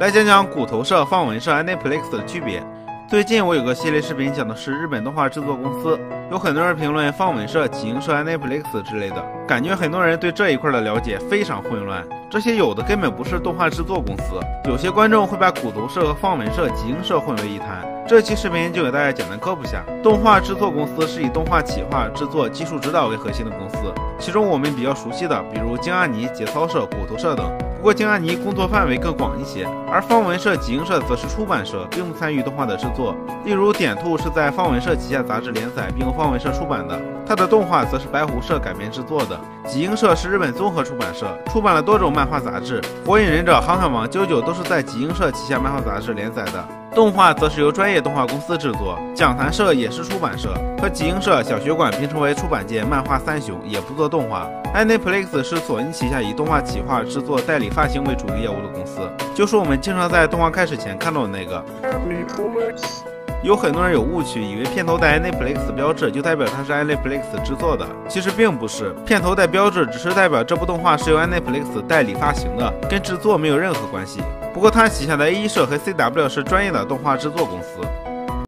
来讲讲骨头社、放文社、Aniplex 的区别。最近我有个系列视频讲的是日本动画制作公司，有很多人评论放文社、集英社、Aniplex 之类的，感觉很多人对这一块的了解非常混乱。这些有的根本不是动画制作公司，有些观众会把骨头社和放文社、集英社混为一谈。这期视频就给大家简单科普下，动画制作公司是以动画企划、制作、技术指导为核心的公司，其中我们比较熟悉的，比如京阿尼、节操社、骨头社等。不过京阿尼工作范围更广一些，而方文社、集英社则是出版社，并不参与动画的制作。例如点兔是在方文社旗下杂志连载，并由方文社出版的，它的动画则是白狐社改编制作的。集英社是日本综合出版社，出版了多种漫画杂志，《火影忍者》《航海王》《啾啾》都是在集英社旗下漫画杂志连载的。动画则是由专业动画公司制作，讲谈社也是出版社，和集英社、小学馆并称为出版界漫画三雄，也不做动画。Aniplex 是索尼旗下以动画企划、制作、代理发行为主营业务的公司，就是我们经常在动画开始前看到的那个。有很多人有误区，以为片头带 Netflix 标志就代表它是 Netflix 制作的，其实并不是。片头带标志只是代表这部动画是由 Netflix 代理发行的，跟制作没有任何关系。不过它旗下的 A E 社和 CW 是专业的动画制作公司。